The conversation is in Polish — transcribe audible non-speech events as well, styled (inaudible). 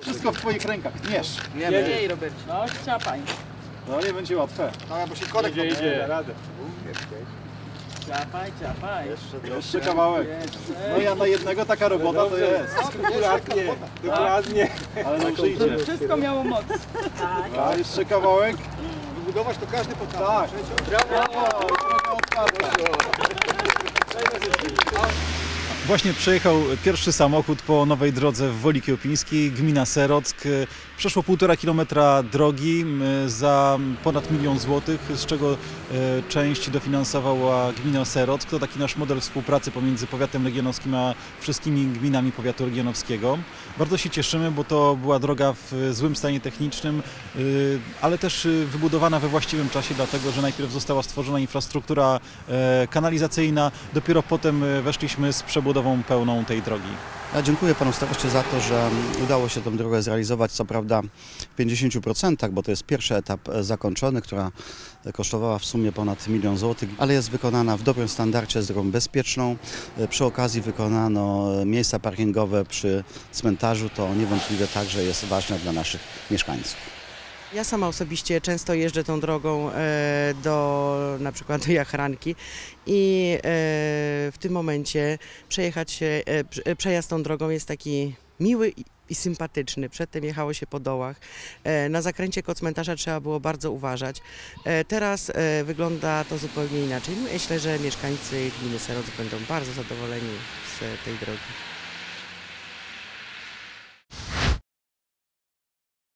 Wszystko w twoich rękach, mierz. Nie, nie, Robert. No, ciapaj. No nie będzie łatwe. No, bo się korek Idzie, idzie. radę. Ciapaj, ciapaj. Jeszcze kawałek. No ja na jednego taka robota to jest. Dokładnie, dokładnie. Ale dobrze idzie. Wszystko miało moc. A jeszcze kawałek. Wybudować to każdy potrafi. Tak. Brawo. Droga otwarta. Właśnie przejechał pierwszy samochód po nowej drodze w Woli Kiełpińskiej, gmina Serock. Przeszło półtora kilometra drogi za ponad milion złotych, z czego e, część dofinansowała gmina Serock. To taki nasz model współpracy pomiędzy powiatem legionowskim a wszystkimi gminami powiatu legionowskiego. Bardzo się cieszymy, bo to była droga w złym stanie technicznym, y, ale też y, wybudowana we właściwym czasie, dlatego że najpierw została stworzona infrastruktura e, kanalizacyjna, dopiero potem e, weszliśmy z pełną tej drogi. Ja dziękuję panu staroście za to, że udało się tę drogę zrealizować, co prawda w 50%, bo to jest pierwszy etap e, zakończony, która kosztowała w sumie ponad milion złotych, ale jest wykonana w dobrym standardzie, jest drogą bezpieczną. E, Przy okazji wykonano e, miejsca parkingowe przy cmentarzu, to niewątpliwie także jest ważne dla naszych mieszkańców. Ja sama osobiście często jeżdżę tą drogą e, do na przykład (laughs) do Jachranki i e, w tym momencie przejechać się, e, prze- przejazd tą drogą jest taki miły i- sympatyczny. Przedtem jechało się po dołach. Na zakręcie koło cmentarza trzeba było bardzo uważać. Teraz wygląda to zupełnie inaczej. Myślę, że mieszkańcy gminy Seroc będą bardzo zadowoleni z tej drogi.